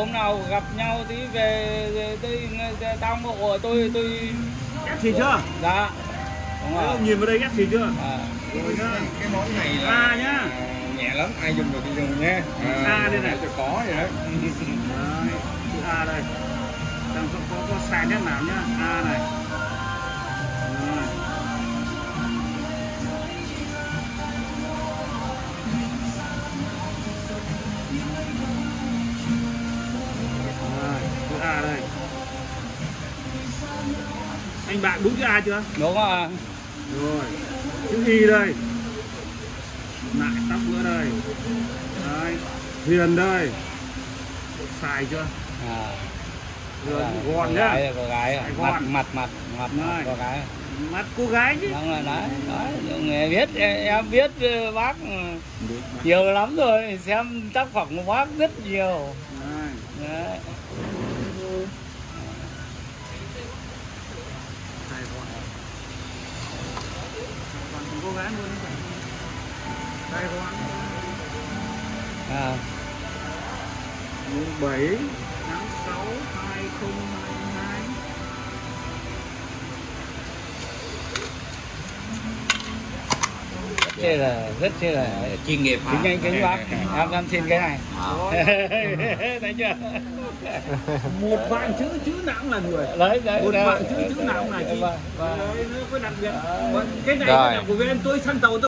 hôm nào gặp nhau tí về tôi tao hộ tôi tôi ép xì chưa? Dạ. Đúng rồi. Ông nhìn vào đây ép xì chưa? À, rồi nhá. Cái món này là A nhá. à, nhẹ lắm ai dùng được thì dùng nha. A đây này. cho có vậy đó Đấy, chữ A đây. Đang có, có, có sai nét nào nhá. A này anh bạn đúng chữ A chưa? Đúng rồi. Rồi. Chữ Y đây. Lại tóc nữa đây. Đấy. Huyền đây. Xài chưa? À, rồi cô gọn gái nhá cô gái mặt mặt mặt mặt Rồi. cô gái. Mắt cô gái chứ. Đúng rồi đấy đấy người biết em, biết ờ, bác. Nhiều lắm rồi xem tác phẩm của bác rất nhiều. Đấy. Xài gọn à, 7 tháng 6 2022 rất chi là rất chi là chuyên nghiệp kính anh kính bác. em em xin cái này. Thấy chưa? Một vạn chữ chữ nào cũng là người đấy đấy một vạn chữ chữ nào cũng là chi Vâng, vâng. Đấy, nó có đặc biệt. Còn cái này cái nào của bên tôi săn tàu tôi